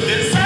good time